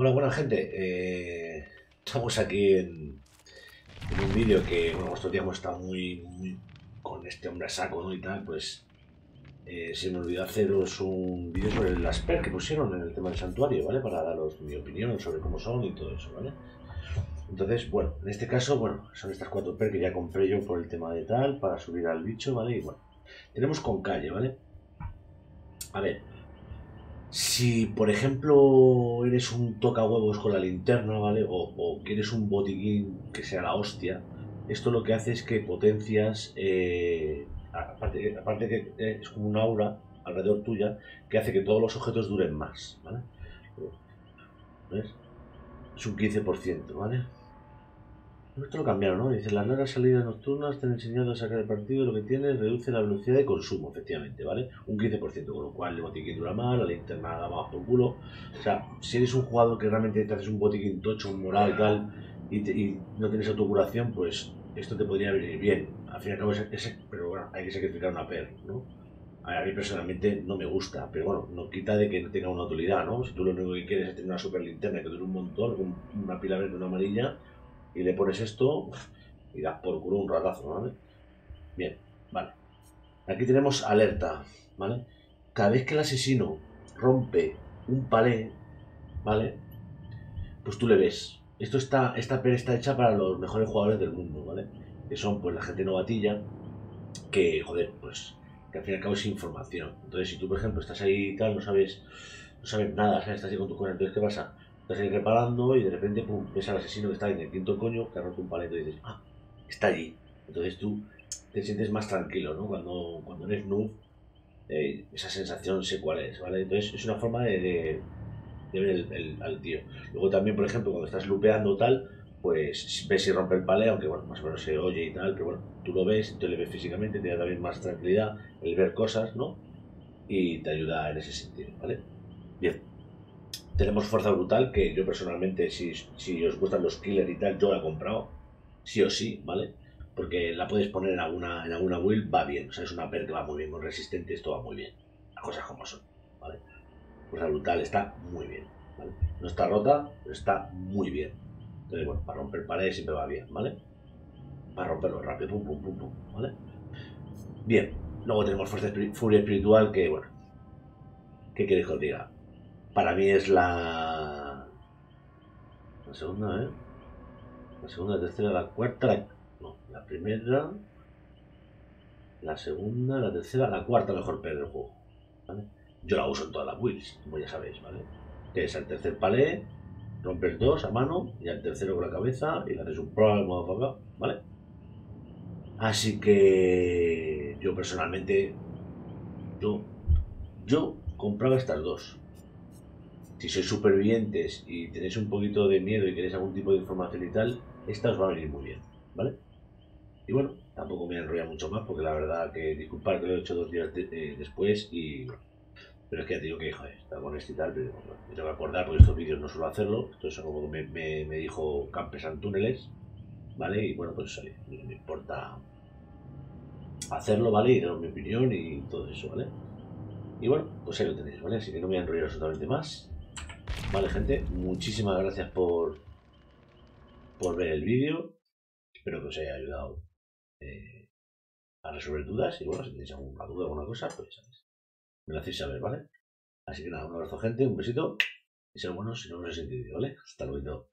Hola, buena gente. Eh, estamos aquí en, un vídeo que, bueno, estos días hemos estado muy, muy con este hombre a saco, ¿no? Y tal, pues eh, se me olvidó haceros un vídeo sobre las PER que pusieron en el tema del santuario, ¿vale? Para daros mi opinión sobre cómo son y todo eso, ¿vale? Entonces, bueno, en este caso, bueno, son estas cuatro PER que ya compré yo por el tema de tal, para subir al bicho, ¿vale? Y bueno, tenemos con calle, ¿vale? A ver, si por ejemplo eres un toca huevos con la linterna, ¿vale? O, quieres un botiquín que sea la hostia, esto lo que hace es que potencias, eh, aparte, aparte que es como un aura alrededor tuya, que hace que todos los objetos duren más, ¿vale? ¿Ves? Es un 15%, ¿vale? Esto lo cambiaron, ¿no? Dice, las largas salidas nocturnas te han enseñado a sacar el partido, lo que tiene reduce la velocidad de consumo, efectivamente, ¿vale? Un 15%, con lo cual el botiquín dura más, la linterna da más por culo. O sea, si eres un jugador que realmente te haces un botiquín tocho, un moral y tal, y, no tienes autocuración, pues esto te podría venir bien. Al fin y al cabo, es, pero bueno, hay que sacrificar una per, ¿no? A mí personalmente no me gusta, pero bueno, no quita de que no tenga una utilidad, ¿no? Si tú lo único que quieres es tener una super linterna que dure un montón, con una pila verde y una amarilla, y le pones esto y das por culo un ratazo, ¿vale? Bien, vale. Aquí tenemos alerta, ¿vale? Cada vez que el asesino rompe un palé, ¿vale? Pues tú le ves. Esto está, esta pera está hecha para los mejores jugadores del mundo, ¿vale? Que son pues la gente novatilla, que, joder, pues, que al fin y al cabo es información. Entonces, si tú, por ejemplo, estás ahí y tal, no sabes, no sabes nada, ¿sabes? Estás ahí con tu cuenta, entonces, ¿qué pasa? Estás ahí reparando y de repente pum, ves al asesino que está en el quinto coño que ha roto un paleto y dices, ah, está allí. Entonces tú te sientes más tranquilo, ¿no? Cuando, cuando eres noob, eh, esa sensación sé cuál es, ¿vale? Entonces es una forma de, de, ver el, al tío. Luego también, por ejemplo, cuando estás lupeando tal, pues ves si rompe el palé, aunque bueno, más o menos se oye y tal, pero bueno, tú lo ves, tú le ves físicamente, te da también más tranquilidad el ver cosas, ¿no? Y te ayuda en ese sentido, ¿vale? Bien. Tenemos Fuerza Brutal, que yo personalmente, si, si os gustan los killers y tal, yo la he comprado, sí o sí, ¿vale? Porque la puedes poner en alguna, en alguna build, va bien. O sea, es una per que va muy bien, muy resistente, esto va muy bien. Las cosas como son, ¿vale? Fuerza Brutal está muy bien, ¿vale? No está rota, pero está muy bien. Entonces, bueno, para romper paredes siempre va bien, ¿vale? Para romperlo rápido, pum, pum, pum, pum, ¿vale? Bien, luego tenemos Fuerza Furia Espiritual, que, bueno, ¿qué queréis que os diga? Para mí es la. La segunda, ¿eh? La segunda, la tercera, la cuarta, la... no, la primera, la segunda, la tercera, la cuarta mejor perder del juego. Yo la uso en todas las builds, como ya sabéis, ¿vale? Que es el tercer palé, rompes dos a mano y al tercero con la cabeza y le haces un pro modo ¿vale? Así que yo personalmente, yo, yo compraba estas dos si sois supervivientes y tenéis un poquito de miedo y queréis algún tipo de información y tal, esta os va a venir muy bien, ¿vale? Y bueno, tampoco me enrolla mucho más porque la verdad que disculpad que lo he hecho dos días eh, después y pero es que ya te digo que joder, está con este y tal, pero me tengo que acordar porque estos vídeos no suelo hacerlo, esto es algo que me, me, dijo Campes Túneles, ¿vale? Y bueno, pues sale, no me importa hacerlo, ¿vale? Y dar mi opinión y todo eso, ¿vale? Y bueno, pues ahí lo tenéis, ¿vale? Así que no me voy a enrollar absolutamente más. Vale, gente, muchísimas gracias por, por ver el vídeo. Espero que os haya ayudado eh, a resolver dudas. Y bueno, si tenéis alguna duda o alguna cosa, pues me lo hacéis saber, ¿vale? Así que nada, un abrazo, gente, un besito. Y ser buenos si no os he sentido, ¿vale? Hasta luego.